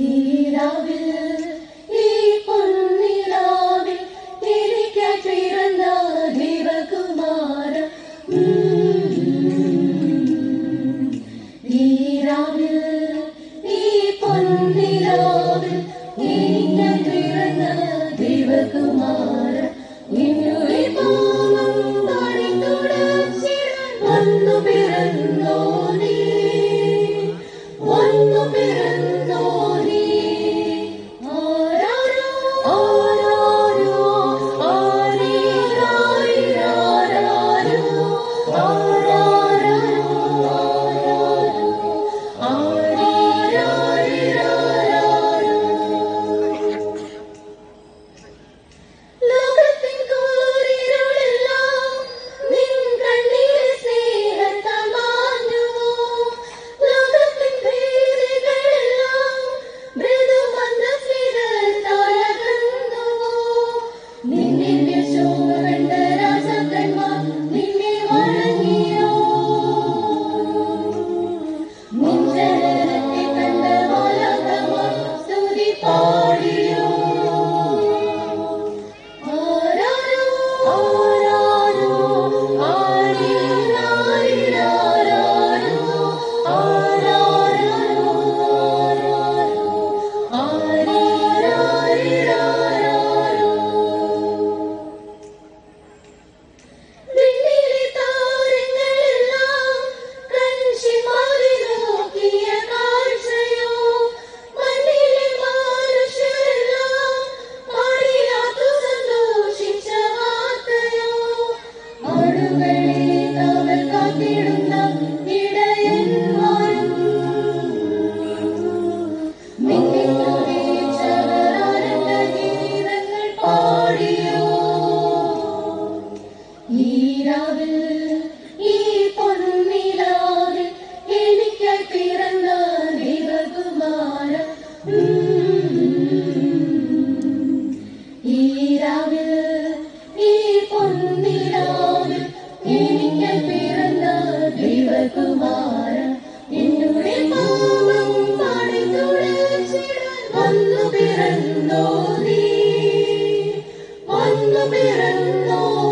நீராவில் little la miren.